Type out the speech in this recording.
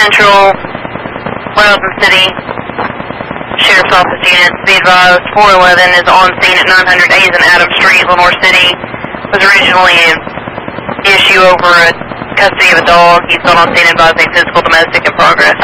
Central, Weldon City, Sheriff's Office Unit, Be advised, 411 is on scene at 900 A's and Adams Street, Lenoir City. Was originally an issue over a custody of a dog. He's not on scene advising physical domestic in progress.